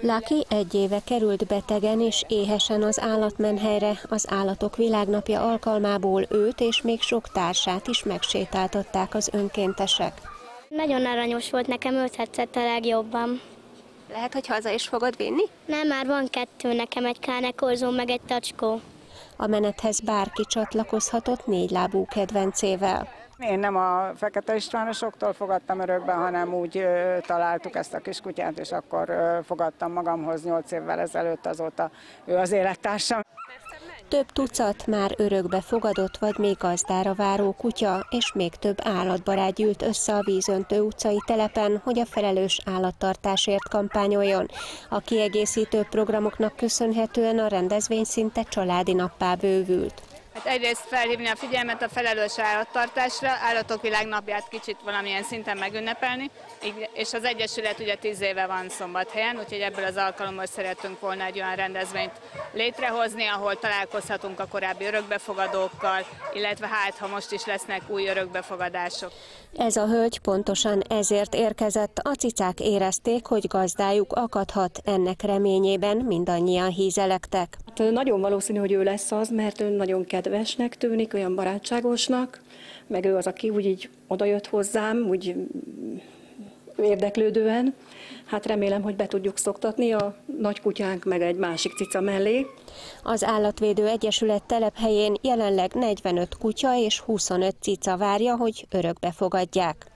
Laki egy éve került betegen és éhesen az állatmenhelyre, az Állatok Világnapja alkalmából őt és még sok társát is megsétáltatták az önkéntesek. Nagyon aranyos volt, nekem őt tetszett a legjobban. Lehet, hogy haza is fogod vinni? Nem, már van kettő, nekem egy kánekorzó, meg egy tacskó. A menethez bárki csatlakozhatott négylábú kedvencével. Én nem a Fekete Istvánosoktól fogadtam örökbe, hanem úgy találtuk ezt a kis kutyát, és akkor fogadtam magamhoz nyolc évvel ezelőtt, azóta ő az élettársam. Több tucat már örökbe fogadott vagy még gazdára váró kutya, és még több állatbarát gyűlt össze a Vízöntő utcai telepen, hogy a felelős állattartásért kampányoljon. A kiegészítő programoknak köszönhetően a rendezvény szinte családi nappá bővült. Hát egyrészt felhívni a figyelmet a felelős állattartásra, állatok világnapját kicsit valamilyen szinten megünnepelni, és az Egyesület ugye tíz éve van szombathelyen, úgyhogy ebből az alkalommal szerettünk volna egy olyan rendezvényt létrehozni, ahol találkozhatunk a korábbi örökbefogadókkal, illetve hát, ha most is lesznek új örökbefogadások. Ez a hölgy pontosan ezért érkezett, a cicák érezték, hogy gazdájuk akadhat, ennek reményében mindannyian hízelektek. Hát nagyon valószínű, hogy ő lesz az, mert ő nagyon kedvesnek tűnik, olyan barátságosnak, meg ő az, aki úgy így odajött hozzám, úgy mm, érdeklődően. Hát remélem, hogy be tudjuk szoktatni a nagy kutyánk meg egy másik cica mellé. Az Állatvédő Egyesület telephelyén jelenleg 45 kutya és 25 cica várja, hogy örökbe fogadják.